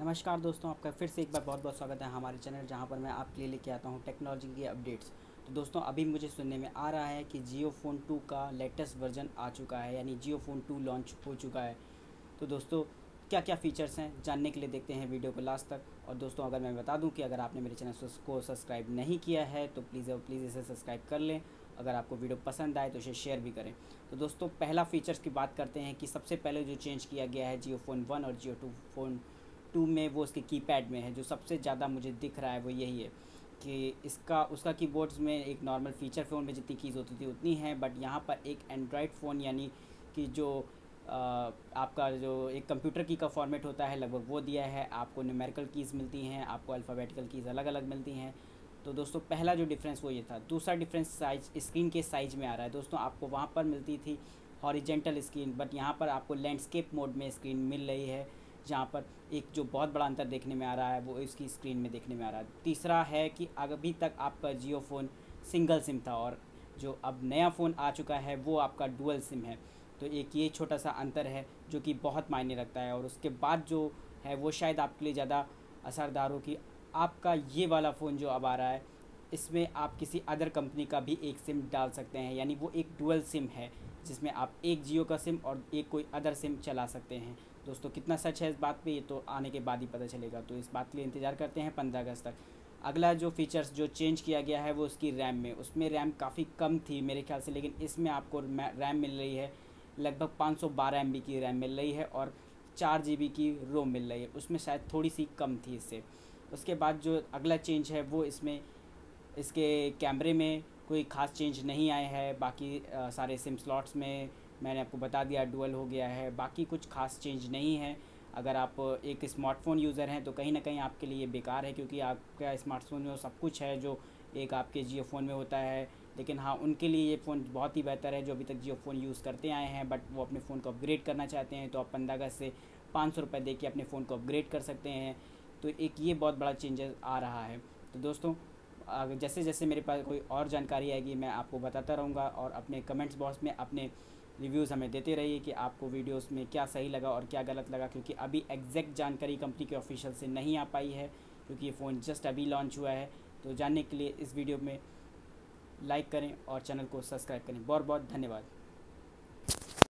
नमस्कार दोस्तों, आपका फिर से एक बार बहुत बहुत स्वागत है हमारे चैनल जहाँ पर मैं आपके लिए लेके आता हूँ टेक्नोलॉजी के अपडेट्स। तो दोस्तों, अभी मुझे सुनने में आ रहा है कि जियो फ़ोन टू का लेटेस्ट वर्जन आ चुका है, यानी जियो फ़ोन टू लॉन्च हो चुका है। तो दोस्तों क्या क्या फ़ीचर्स हैं, जानने के लिए देखते हैं वीडियो को लास्ट तक। और दोस्तों, अगर मैं बता दूँ कि अगर आपने मेरे चैनल को सब्सक्राइब नहीं किया है तो प्लीज़ प्लीज़ इसे सब्सक्राइब कर लें। अगर आपको वीडियो पसंद आए तो इसे शेयर भी करें। तो दोस्तों, पहला फ़ीचर्स की बात करते हैं कि सबसे पहले जो चेंज किया गया है जियो फ़ोन वन और जियो टू फ़ोन टू में वो उसके कीपैड में है जो सबसे ज़्यादा मुझे दिख रहा है वो यही है कि इसका उसका कीबोर्ड्स में एक नॉर्मल फ़ीचर फ़ोन में जितनी कीज़ होती थी उतनी है बट यहाँ पर एक एंड्रॉयड फ़ोन यानी कि जो आ, आपका जो एक कंप्यूटर की का फॉर्मेट होता है लगभग वो दिया है। आपको न्यूमेरिकल कीज़ मिलती हैं आपको अल्फ़ाबेटिकल कीज़ अलग अलग मिलती हैं। तो दोस्तों पहला जो डिफरेंस वो ये था। दूसरा डिफरेंस साइज़ स्क्रीन के साइज़ में आ रहा है। दोस्तों आपको वहाँ पर मिलती थी हॉरिजेंटल स्क्रीन बट यहाँ पर आपको लैंडस्केप मोड में स्क्रीन मिल रही है। जहाँ पर एक जो बहुत बड़ा अंतर देखने में आ रहा है, वो इसकी स्क्रीन में देखने में आ रहा है। तीसरा है कि अभी तक आपका जियो फ़ोन सिंगल सिम था और जो अब नया फ़ोन आ चुका है, वो आपका डुअल सिम है। तो एक ये छोटा सा अंतर है जो कि बहुत मायने रखता है और उसके बाद जो है, वो शायद आपके लिए ज़्यादा असरदार हो कि आपका ये वाला फ़ोन जो अब आ रहा है इसमें आप किसी अदर कंपनी का भी एक सिम डाल सकते हैं, यानी वो एक डुअल सिम है, जिसमें आप एक जियो का सिम और एक कोई अदर सिम चला सकते हैं। दोस्तों, कितना सच है इस बात पे, ये तो आने के बाद ही पता चलेगा। तो इस बात के लिए इंतज़ार करते हैं पंद्रह अगस्त तक। अगला जो फीचर्स जो चेंज किया गया है, वो उसकी रैम में। उसमें रैम काफ़ी कम थी मेरे ख्याल से, लेकिन इसमें आपको रैम मिल रही है, लगभग पाँच सौ की रैम मिल रही है और चार जी की रोम मिल रही है। उसमें शायद थोड़ी सी कम थी इससे। उसके बाद जो अगला चेंज है, वो इसमें इसके कैमरे में कोई ख़ास चेंज नहीं आए हैं। बाकी आ, सारे सिम स्लॉट्स में मैंने आपको बता दिया डुअल हो गया है। बाकी कुछ खास चेंज नहीं है। अगर आप एक स्मार्टफ़ोन यूज़र हैं तो कहीं ना कहीं आपके लिए बेकार है क्योंकि आपका स्मार्टफ़ोन में सब कुछ है जो एक आपके जियो फ़ोन में होता है। लेकिन हाँ उनके लिए ये फ़ोन बहुत ही बेहतर है जो अभी तक जियो फ़ोन यूज़ करते आए हैं। बट वो अपने फ़ोन को अपग्रेड करना चाहते हैं तो आप पंद्रह अगस्त से पाँच सौ रुपये दे के अपने फ़ोन को अपग्रेड कर सकते हैं। तो एक ये बहुत बड़ा चेंजेस आ रहा है। तो दोस्तों जैसे जैसे मेरे पास कोई और जानकारी आएगी, मैं आपको बताता रहूँगा और अपने कमेंट्स बॉक्स में अपने रिव्यूज़ हमें देते रहिए कि आपको वीडियोस में क्या सही लगा और क्या गलत लगा, क्योंकि अभी एग्जैक्ट जानकारी कंपनी के ऑफिशियल से नहीं आ पाई है, क्योंकि ये फ़ोन जस्ट अभी लॉन्च हुआ है। तो जानने के लिए इस वीडियो में लाइक करें और चैनल को सब्सक्राइब करें। बहुत बहुत धन्यवाद।